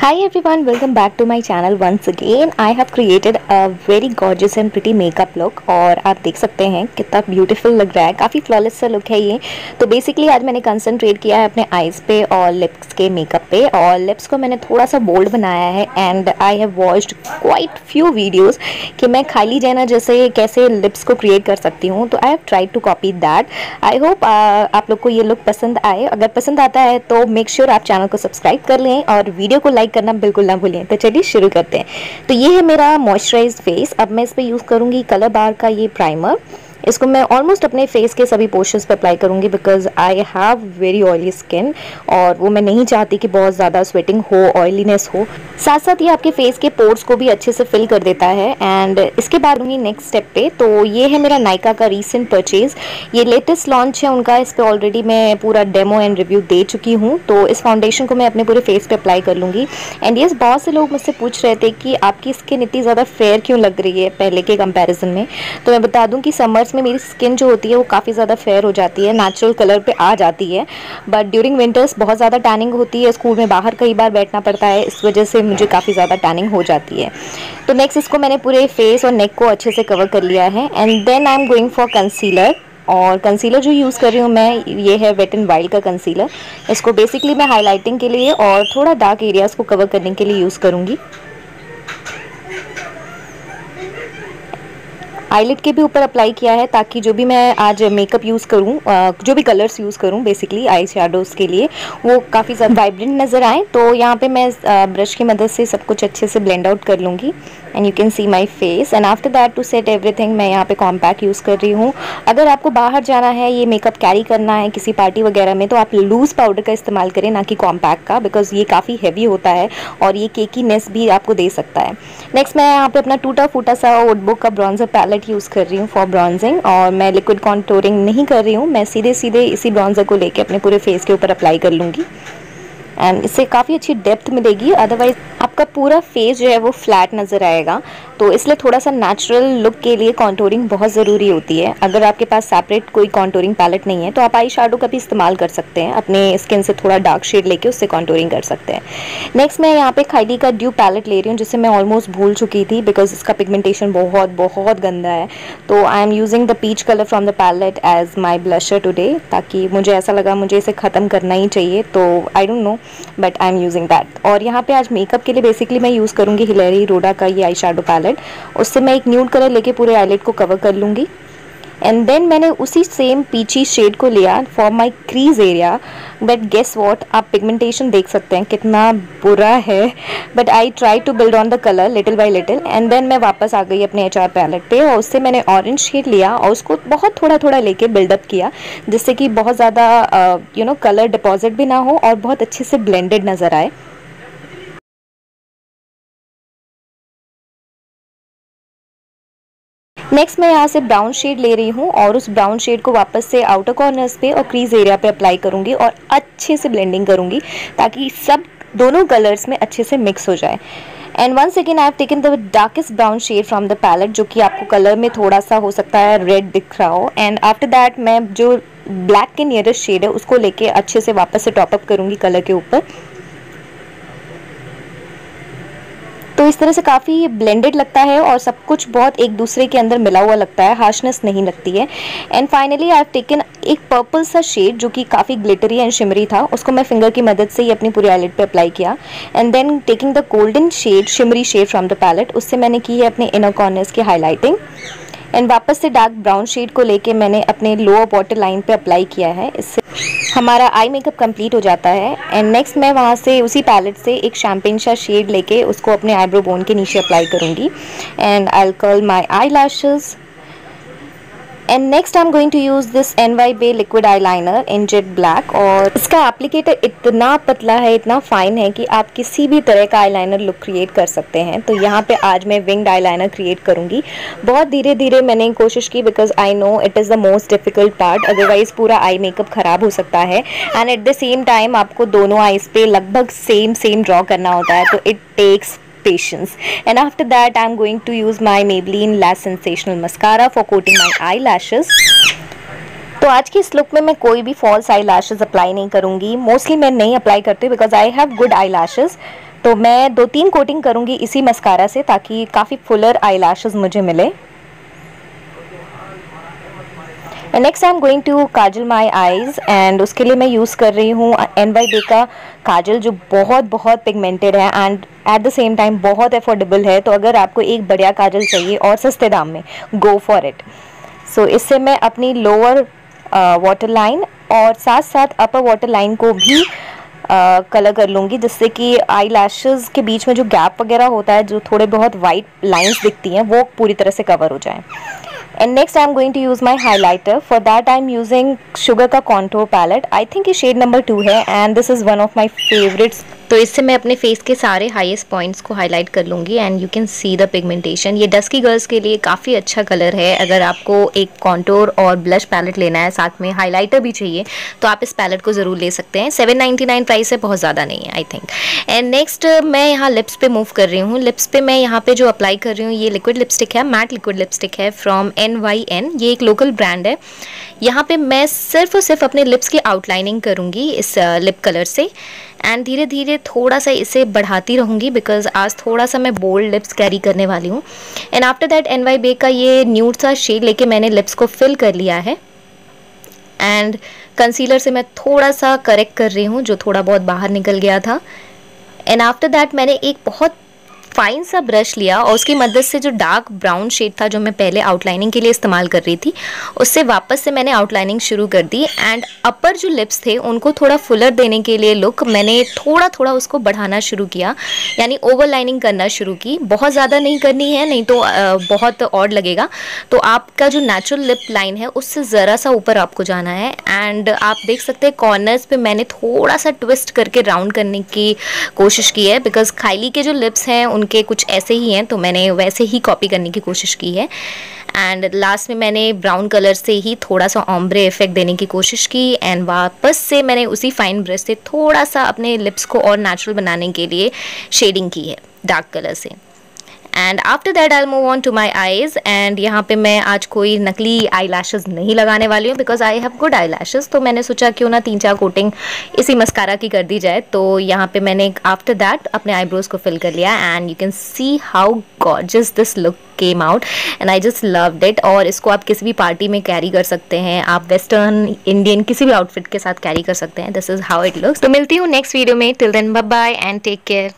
Hi everyone, welcome back to my channel once again. I have created a very gorgeous and pretty makeup look और आप देख सकते हैं कितना beautiful लग रहा है। काफ़ी फ्लॉलेस सा लुक है ये। तो बेसिकली आज मैंने कंसंट्रेट किया है अपने आईज़ पे और लिप्स के मेकअप पे और लिप्स को मैंने थोड़ा सा बोल्ड बनाया है and I have watched quite few videos कि मैं खाली जैना जैसे कैसे लिप्स को क्रिएट कर सकती हूँ। तो I have try to copy that I hope आप लोग को ये लुक पसंद आए। अगर पसंद आता है तो श्योर sure आप चैनल को सब्सक्राइब कर लें और वीडियो को लाइक लाइक करना बिल्कुल ना भूलें। तो चलिए शुरू करते हैं। तो ये है मेरा मॉइस्चराइज फेस अब मैं इस पर यूज़ करूँगी कलर बार का ये प्राइमर इसको मैं ऑलमोस्ट अपने फेस के सभी पोर्शन पे अप्लाई करूँगी because I have very oily skin और वो मैं नहीं चाहती कि बहुत ज़्यादा स्वेटिंग हो ऑयलीनेस हो। साथ साथ ये आपके फेस के पोर्स को भी अच्छे से फिल कर देता है एंड इसके बाद होंगी नेक्स्ट स्टेप पे। तो ये है मेरा नाइका का रिसेंट परचेज ये लेटेस्ट लॉन्च है, उनका इस पर ऑलरेडी मैं पूरा डेमो एंड रिव्यू दे चुकी हूँ। तो इस फाउंडेशन को मैं अपने पूरे फेस पे अप्लाई कर लूँगी। एंड ये बहुत से लोग मुझसे पूछ रहे थे कि आपकी स्किन इतनी ज़्यादा फेयर क्यों लग रही है पहले के कंपेरिजन में? तो मैं बता दूँ कि समर्स में मेरी स्किन जो होती है वो काफ़ी ज़्यादा फेयर हो जाती है नेचुरल कलर पे आ जाती है। बट ड्यूरिंग विंटर्स बहुत ज़्यादा टैनिंग होती है स्कूल में बाहर कई बार बैठना पड़ता है, इस वजह से मुझे काफ़ी ज़्यादा टैनिंग हो जाती है। तो नेक्स्ट इसको मैंने पूरे फेस और नेक को अच्छे से कवर कर लिया है and then I am going for concealer और कंसीलर जो यूज़ कर रही हूँ मैं, ये है वेट एंड वाइल्ड का कंसीलर इसको बेसिकली मैं हाईलाइटिंग के लिए और थोड़ा डार्क एरियाज़ को कवर करने के लिए यूज़ करूँगी। आईलिट के भी ऊपर अप्लाई किया है ताकि जो भी मैं आज मेकअप यूज़ करूँ जो भी कलर्स यूज़ करूँ बेसिकली आई शेडोज़ के लिए, वो काफ़ी ज़्यादा वाइब्रेंट नज़र आए। तो यहाँ पे मैं ब्रश की मदद से सब कुछ अच्छे से ब्लेंड आउट कर लूँगी। And you can see my face and after that to set everything मैं यहाँ पे कॉम्पैक्ट यूज़ कर रही हूँ। अगर आपको बाहर जाना है, ये मेकअप कैरी करना है किसी पार्टी वगैरह में तो आप लूज़ पाउडर का इस्तेमाल करें, ना कि कॉम्पैक्ट का बिकॉज़ ये काफ़ी हैवी होता है और ये केकीनेस भी आपको दे सकता है। नेक्स्ट मैं यहाँ पे अपना टूटा फूटा सा वोटबुक का ब्रॉन्जर पैलेट यूज़ कर रही हूँ फॉर ब्रॉन्जिंग और मैं लिक्विड कॉन्टोरिंग नहीं कर रही हूँ, मैं सीधे सीधे इसी ब्रॉन्ज़र को लेके अपने पूरे फेस के ऊपर अप्लाई कर लूँगी। एंड इससे काफ़ी अच्छी डेप्थ मिलेगी। अदरवाइज़ आपका पूरा फेस जो है वो फ्लैट नज़र आएगा। तो इसलिए थोड़ा सा नेचुरल लुक के लिए कॉन्टोरिंग बहुत ज़रूरी होती है। अगर आपके पास सेपरेट कोई कॉन्टोरिंग पैलेट नहीं है तो आप आई शेडो का भी इस्तेमाल कर सकते हैं। अपने स्किन से थोड़ा डार्क शेड लेके उससे कॉन्टोरिंग कर सकते हैं। नेक्स्ट मैं यहाँ पे खाइडी का ड्यू पैलेट ले रही हूँ, जिसे मैं ऑलमोस्ट भूल चुकी थी बिकॉज़ इसका पिगमेंटेशन बहुत बहुत गंदा है। तो I am using the peach colour from the palette as my blusher today ताकि मुझे ऐसा लगा मुझे इसे ख़त्म करना ही चाहिए। तो I don't know but I am using that और यहाँ पे आज मेकअप के लिए बेसिकली मैं यूज़ करूँगी हिलेरी रोडा का ये आई पैलेट उससे मैं एक न्यूड कलर लेके पूरे आईलेट को कवर कर लूँगी। एंड देन मैंने उसी सेम पीची शेड को लिया for my crease area but guess what आप पिगमेंटेशन देख सकते हैं, कितना बुरा है. But I try to build on the colour little by little and then मैं वापस आ गई अपने एच आर पैलेट पे और उससे मैंने ऑरेंज शेड लिया और उसको बहुत थोड़ा थोड़ा लेके बिल्डअप किया, जिससे कि बहुत ज़्यादा यू नो कलर डिपॉजिट भी ना हो और बहुत अच्छे से ब्लेंडेड नज़र आए. नेक्स्ट मैं यहाँ से ब्राउन शेड ले रही हूँ और उस ब्राउन शेड को वापस से आउटर कॉर्नर्स पे और क्रीज एरिया पे अप्लाई करूँगी और अच्छे से ब्लेंडिंग करूँगी ताकि सब दोनों कलर्स में अच्छे से मिक्स हो जाए। And one second I have taken the darkest brown shade from the palette जो कि आपको कलर में थोड़ा सा हो सकता है रेड दिख रहा हो। एंड आफ्टर दैट मैं जो ब्लैक के नियरेस्ट शेड है, उसको लेके अच्छे से वापस से टॉपअप करूँगी कलर के ऊपर तो इस तरह से काफ़ी ब्लेंडेड लगता है और सब कुछ बहुत एक दूसरे के अंदर मिला हुआ लगता है हार्शनेस नहीं लगती है। एंड फाइनली आई टेकन एक पर्पल सा शेड जो कि काफ़ी ग्लिटरी एंड शिमरी था, उसको मैं फिंगर की मदद से ही अपनी पूरी आईलेट पे अप्लाई किया। And then taking the golden shade shimmery shade from the palette उससे मैंने की है अपने इनर कॉर्नर्स की हाईलाइटिंग एंड वापस से डार्क ब्राउन शेड को लेके मैंने अपने लोअर बॉटल लाइन पे अप्लाई किया है। इससे हमारा आई मेकअप कंप्लीट हो जाता है एंड नेक्स्ट मैं वहाँ से उसी पैलेट से एक शैम्पेन सा शेड लेके उसको अपने आईब्रो बोन के नीचे अप्लाई करूँगी and I curl my eye lashes and next I am going to use this N Y Bae liquid eye liner in jet black और इसका एप्लीकेटर इतना पतला है, इतना फाइन है कि आप किसी भी तरह का आई लाइनर लुक क्रिएट कर सकते हैं। तो यहाँ पे आज मैं विंग्ड आई लाइनर क्रिएट करूँगी। बहुत धीरे धीरे मैंने कोशिश की because I know it is the most difficult part otherwise पूरा आई मेकअप ख़राब हो सकता है। And at the same time आपको दोनों आईज पे लगभग सेम सेम ड्रॉ करना होता है। तो it takes patience and after that, I'm going to use my Maybelline Lash Sensational Mascara for coating my eyelashes. तो आज के इस लुक में मैं कोई भी फॉल्स आई लैशेज़ अप्लाई नहीं करूँगी. मोस्टली मैं नहीं अप्लाई करती because I have good eye lashes तो मैं दो तीन कोटिंग करूँगी इसी मस्कारा से ताकि काफ़ी फुलर आई मुझे मिले। Next I am going to kajal my eyes and उसके लिए मैं यूज़ कर रही हूँ एन वाई बे का काजल जो बहुत बहुत पिगमेंटेड है and at the same time बहुत अफोर्डेबल है तो अगर आपको एक बढ़िया काजल चाहिए और सस्ते दाम में गो फॉर इट सो इससे मैं अपनी लोअर वाटर लाइन और साथ साथ अपर वाटर लाइन को भी कलर uh, कर लूँगी जिससे कि आई लैशेज़ के बीच में जो गैप वगैरह होता है जो थोड़े बहुत वाइट लाइंस दिखती हैं वो पूरी तरह से कवर हो जाए। And next, I'm going to use my highlighter. For that, I'm using sugar का contour palette. I think ये shade number two है, and this is one of my favorites. तो इससे मैं अपने फेस के सारे हाईएस्ट पॉइंट्स को हाईलाइट कर लूँगी and you can see the pigmentation ये डस्की गर्ल्स के लिए काफ़ी अच्छा कलर है. अगर आपको एक कॉन्टोर और ब्लश पैलेट लेना है, साथ में हाईलाइटर भी चाहिए तो आप इस पैलेट को ज़रूर ले सकते हैं. सेवन नाइन्टी नाइन प्राइस है, बहुत ज़्यादा नहीं है आई थिंक एंड नेक्स्ट मैं यहाँ लिप्स पे मूव कर रही हूँ. लिप्स पे मैं यहाँ पे जो अप्लाई कर रही हूँ, ये लिक्विड लिपस्टिक है मैट लिक्विड लिपस्टिक है फ्रॉम एन वाई एन ये एक लोकल ब्रांड है। यहाँ पे मैं सिर्फ़ और सिर्फ़ अपने लिप्स की आउटलाइनिंग करूँगी इस लिप कलर से। एंड धीरे धीरे थोड़ा सा इसे बढ़ाती रहूँगी बिकॉज़ आज थोड़ा सा मैं बोल्ड लिप्स कैरी करने वाली हूँ। And after that N Y Bae का ये न्यूड सा शेड लेके मैंने लिप्स को फिल कर लिया है। एंड कंसीलर से मैं थोड़ा सा करेक्ट कर रही हूँ, जो थोड़ा बहुत बाहर निकल गया था। एंड आफ्टर दैट मैंने एक बहुत फाइन सा ब्रश लिया और उसकी मदद से जो डार्क ब्राउन शेड था जो मैं पहले आउटलाइनिंग के लिए इस्तेमाल कर रही थी, उससे वापस से मैंने आउटलाइनिंग शुरू कर दी एंड अपर जो लिप्स थे, उनको थोड़ा फुलर देने के लिए लुक मैंने थोड़ा थोड़ा उसको बढ़ाना शुरू किया, यानी ओवर लाइनिंग करना शुरू की। बहुत ज़्यादा नहीं करनी है, नहीं तो बहुत ऑड लगेगा। तो आपका जो नेचुरल लिप लाइन है, उससे ज़रा सा ऊपर आपको जाना है एंड आप देख सकते हैं कॉर्नर्स पे मैंने थोड़ा सा ट्विस्ट करके राउंड करने की कोशिश की है बिकॉज़ खाइली के जो लिप्स हैं उनके कुछ ऐसे ही हैं तो मैंने वैसे ही कॉपी करने की कोशिश की है। एंड लास्ट में मैंने ब्राउन कलर से ही थोड़ा सा ऑम्ब्रे इफ़ेक्ट देने की कोशिश की एंड वापस से मैंने उसी फाइन ब्रश से थोड़ा सा अपने लिप्स को और नेचुरल बनाने के लिए शेडिंग की है डार्क कलर से। And after that I move on to my eyes and यहाँ पे मैं आज कोई नकली आई नहीं लगाने वाली हूँ because I have good eye तो मैंने सोचा क्यों ना तीन चार कोटिंग इसी मस्कारा की कर दी जाए। तो यहाँ पे मैंने आफ्टर दैट अपने आईब्रोज को फिल कर लिया। And you can see how gorgeous this look came out and I just love it और इसको आप किसी भी पार्टी में कैरी कर सकते हैं। आप वेस्टर्न इंडियन किसी भी आउटफिट के साथ कैरी कर सकते हैं। This is how it looks तो मिलती हूँ नेक्स्ट वीडियो में. Till then bye and take care